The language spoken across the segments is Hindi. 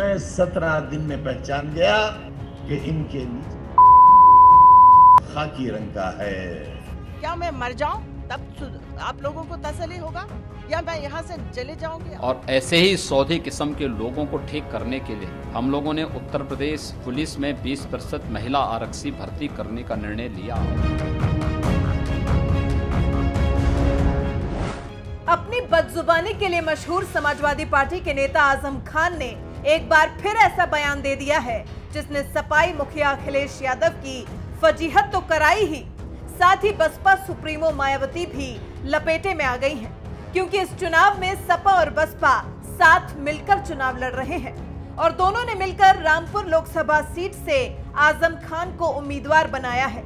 मैं सत्रह दिन में पहचान गया कि इनके खाकी रंग का है। क्या मैं मर जाऊँ? तब आप लोगों को तसली होगा? या मैं यहाँ से चले जाऊँगी? और ऐसे ही सौदे किस्म के लोगों को ठीक करने के लिए हम लोगों ने उत्तर प्रदेश पुलिस में 20 प्रतिशत महिला आरक्षी भर्ती करने का निर्णय लिया। अपनी बदजुबानी के लिए मशहूर समाजवादी पार्टी के नेता आज़म खान ने एक बार फिर ऐसा बयान दे दिया है, जिसने सपाई मुखिया अखिलेश यादव की फजीहत तो कराई ही। साथ ही बसपा सुप्रीमो मायावती भी लपेटे में आ गई हैं, क्योंकि इस चुनाव में सपा और बसपा साथ मिलकर चुनाव लड़ रहे हैं। और दोनों ने मिलकर रामपुर लोकसभा सीट से आज़म खान को उम्मीदवार बनाया है।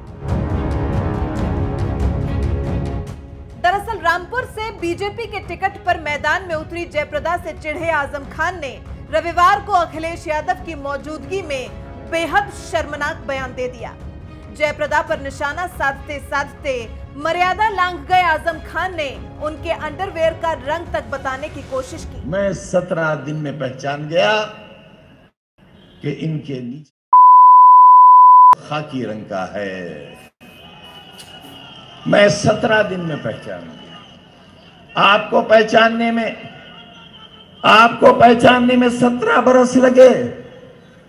दरअसल रामपुर से बीजेपी के टिकट पर मैदान में उतरी जयप्रदा से चिढ़े आज़म खान ने रविवार को अखिलेश यादव की मौजूदगी में बेहद शर्मनाक बयान दे दिया। जयप्रदा पर निशाना साधते साधते मर्यादा लांघ गए आज़म खान ने उनके अंडरवेयर का रंग तक बताने की कोशिश की। मैं सत्रह दिन में पहचान गया कि इनके नीचे खाकी रंग का है। मैं सत्रह दिन में पहचान गया। आपको पहचानने में आपको पहचानने में सत्रह बरस लगे।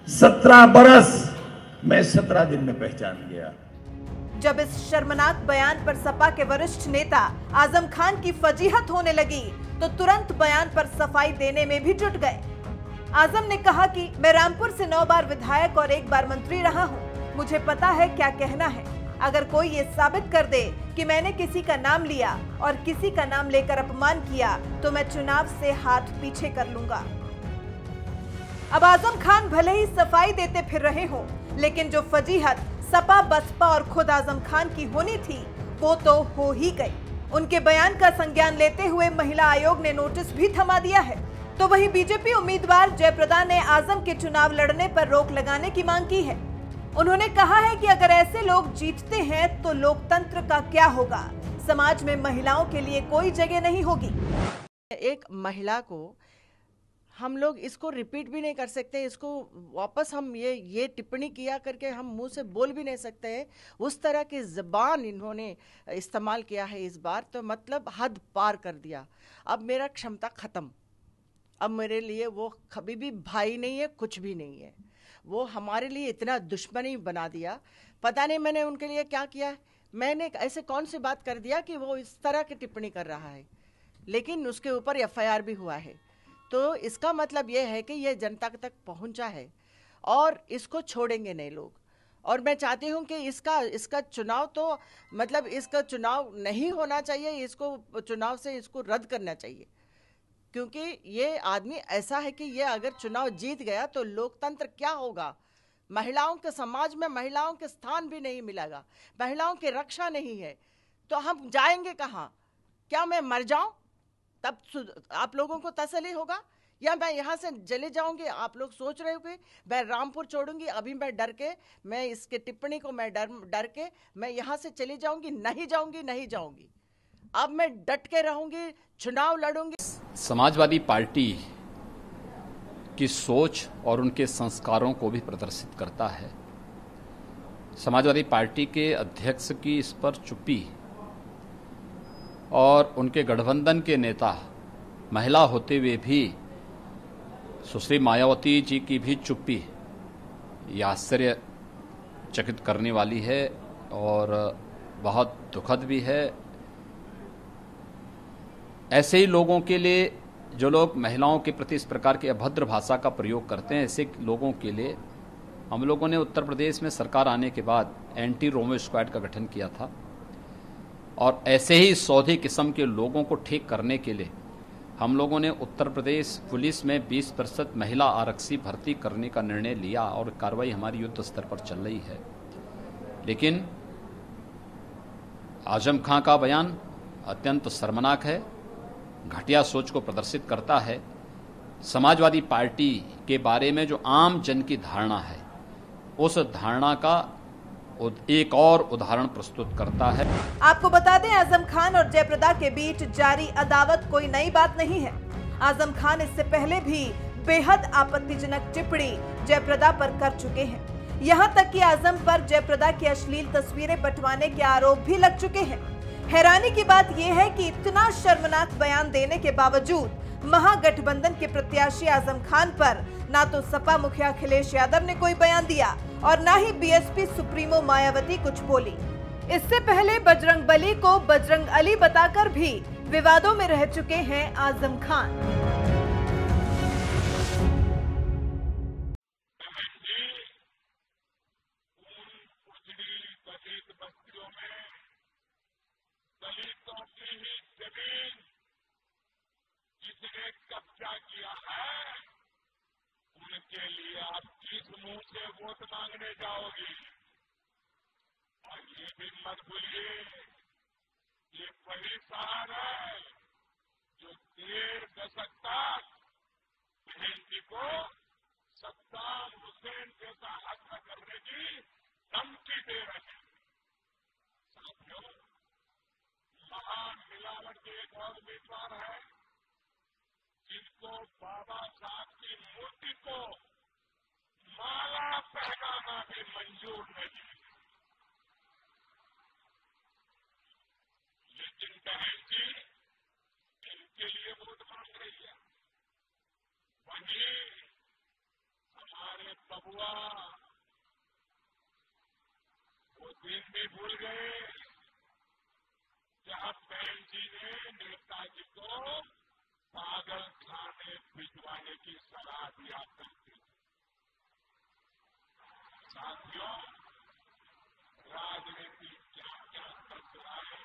सत्रह बरस मैं सत्रह दिन में पहचान गया। जब इस शर्मनाक बयान पर सपा के वरिष्ठ नेता आज़म खान की फजीहत होने लगी तो तुरंत बयान पर सफ़ाई देने में भी जुट गए। आज़म ने कहा कि मैं रामपुर से नौ बार विधायक और एक बार मंत्री रहा हूँ। मुझे पता है क्या कहना है। अगर कोई ये साबित कर दे कि मैंने किसी का नाम लिया और किसी का नाम लेकर अपमान किया तो मैं चुनाव से हाथ पीछे कर लूँगा। अब आज़म खान भले ही सफ़ाई देते फिर रहे हो, लेकिन जो फजीहत, सपा, बसपा और खुद आज़म खान की होनी थी, वो तो हो ही गई। उनके बयान का संज्ञान लेते हुए महिला आयोग ने नोटिस भी थमा दिया है। तो वहीं बीजेपी उम्मीदवार जयप्रदा ने आज़म के चुनाव लड़ने पर रोक लगाने की मांग की है। उन्होंने कहा है कि अगर ऐसे लोग जीतते हैं तो लोकतंत्र का क्या होगा? समाज में महिलाओं के लिए कोई जगह नहीं होगी। एक महिला को हम लोग इसको रिपीट भी नहीं कर सकते, इसको वापस हम ये ये टिप्पणी किया करके हम मुँह से बोल भी नहीं सकते हैं। उस तरह की जबान इन्होंने इस्तेमाल किया है इस बार तो मतलब हद पार कर दिया। अब मेरा क्षमता ख़त्म। अब मेरे लिए वो कभी भी भाई नहीं है, कुछ भी नहीं है। वो हमारे लिए इतना दुश्मनी बना दिया। पता नहीं मैंने उनके लिए क्या किया मैंने ऐसे कौन सी बात कर दिया कि वो इस तरह की टिप्पणी कर रहा है? लेकिन उसके ऊपर एफआईआर भी हुआ है। तो इसका मतलब ये है कि ये जनता तक पहुँचा है और इसको छोड़ेंगे नहीं लोग। और मैं चाहती हूँ कि इसका इसका चुनाव तो मतलब इसका चुनाव नहीं होना चाहिए, इसको चुनाव से इसको रद्द करना चाहिए। क्योंकि ये आदमी ऐसा है कि ये अगर चुनाव जीत गया तो लोकतंत्र क्या होगा? महिलाओं के समाज में महिलाओं के स्थान भी नहीं मिलेगा, महिलाओं की रक्षा नहीं है। तो हम जाएँगे कहाँ? क्या मैं मर जाऊँ? तब आप लोगों को तसली होगा? या मैं यहाँ से चले जाऊँगी? आप लोग सोच रहे हो कि मैं रामपुर छोड़ूँगी? अभी मैं डर के, मैं इसके टिप्पणी को मैं डर डर के मैं यहाँ से चली जाऊँगी? नहीं जाऊँगी नहीं जाऊँगी। अब मैं डट के रहूँगी, चुनाव लड़ूँगी। समाजवादी पार्टी की सोच और उनके संस्कारों को भी प्रदर्शित करता है। समाजवादी पार्टी के अध्यक्ष की इस पर चुप्पी और उनके गठबंधन के नेता, महिला होते हुए भी सुश्री मायावती जी की भी चुप्पी ये आश्चर्यचकित करने वाली है और बहुत दुखद भी है। ऐसे ही लोगों के लिए जो लोग महिलाओं के प्रति इस प्रकार की अभद्र भाषा का प्रयोग करते हैं, ऐसे लोगों के लिए हम लोगों ने उत्तर प्रदेश में सरकार आने के बाद एंटी रोमो स्क्वाड का गठन किया था। और ऐसे ही सौदे किस्म के लोगों को ठीक करने के लिए हम लोगों ने उत्तर प्रदेश पुलिस में 20 प्रतिशत महिला आरक्षी भर्ती करने का निर्णय लिया और कार्रवाई हमारी युद्ध स्तर पर चल रही है। लेकिन आज़म खां का बयान अत्यंत शर्मनाक है। घटिया सोच को प्रदर्शित करता है। समाजवादी पार्टी के बारे में जो आम जन की धारणा है, उस धारणा का एक और उदाहरण प्रस्तुत करता है। आपको बता दें, आज़म खान और जयप्रदा के बीच जारी अदावत कोई नई बात नहीं है। आज़म खान इससे पहले भी बेहद आपत्तिजनक टिप्पणी जयप्रदा पर कर चुके हैं। यहाँ तक कि आज़म पर जयप्रदा की अश्लील तस्वीरें बंटवाने के आरोप भी लग चुके हैं। हैरानी की बात यह है कि इतना शर्मनाक बयान देने के बावजूद महागठबंधन के प्रत्याशी आज़म खान पर ना तो सपा मुखिया अखिलेश यादव ने कोई बयान दिया और ना ही बीएसपी सुप्रीमो मायावती कुछ बोली। इससे पहले बजरंग बली को बजरंग अली बताकर भी विवादों में रह चुके हैं आज़म खान। तक बहन जी को सद्दाम हुसैन जैसा हत्या करने की धमकी दे रहे हैं। साथियों, महान मिलावट के एक और उम्मीदवार है, जिनको बाबा साहब की मूर्ति को माला पहनाना भी मंजूर नहीं लेकिन बहन जी इनके लिए है। वहीं हमारे बबुआ वो दिन भी भूल गए जब बहन जी ने नेताजी को पागल खाने भिजवाने की सलाह दिया करती साथियों राजनीति क्या क्या कर रहा है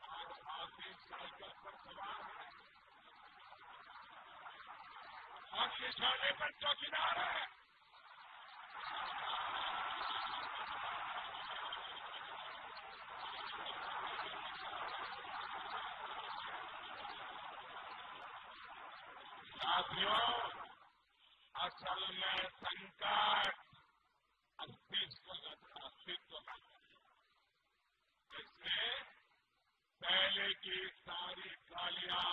और आखिरी साइकिल पर सवार है निशाने पर चौकीदार है। साथियों, असल में संकट अस्तित्व अस्तित्व का पहले की सारी गालियाँ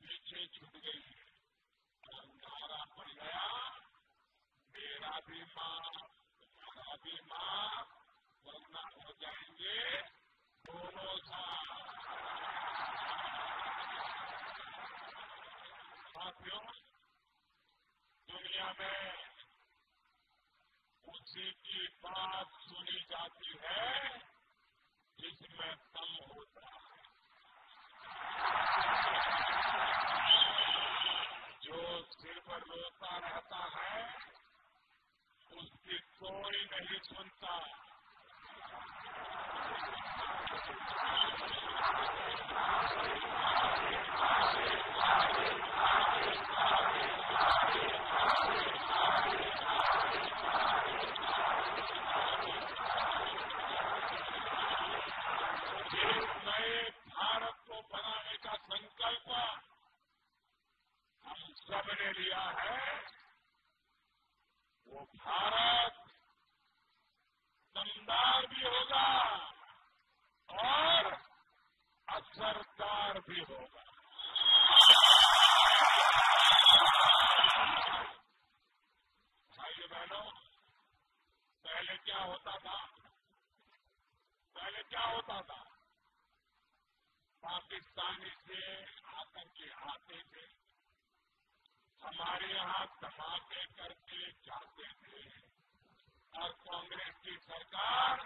पीछे छूट गई पड़ गया मेरा भी तुम्हारा भी वरना हो जाएँगे दोनों साथियों दुनिया में उसी की बात सुनी जाती है, जिसमें दम होता है जो सिर्फ़ रोता रहता है उसकी कोई नहीं सुनता जिस नए भारत को बनाने का संकल्प हम सबने लिया है वो भारत दमदार भी होगा और असरदार भी होगा। भाई बहनों, पहले क्या होता था? पहले क्या होता था? पाकिस्तानी से आकर के आते थे। हमारे यहाँ धमाके करके जाते थे। और कांग्रेस की सरकार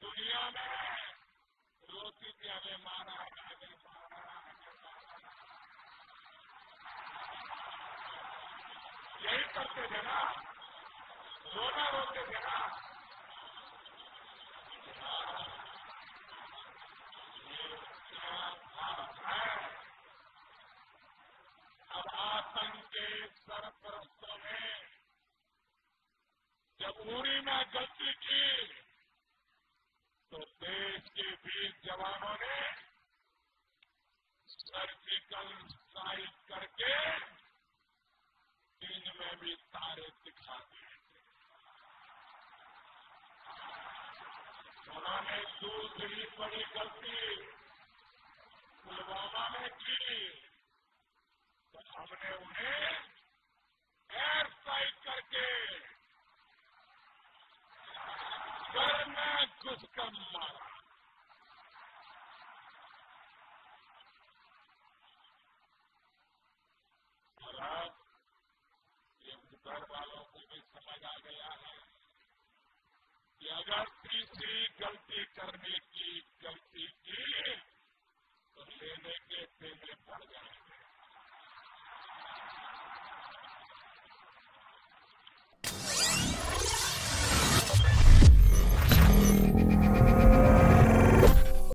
दुनिया में रोती थी हमें मारा है हमें मारा है हमें मारा है। यही करते थे ना रोना रोते थे ना अब आतंक के सरपरस्तों ने जब उरी में गलती की तो देश के वीर जवानों ने सर्जिकल स्ट्राइक करके दिन में भी तारे दिखा दिए। उन्होंने दूसरी बड़ी गलती पुलवामा में की। तो हमने उन्हें गलती थी गलती करने की गलती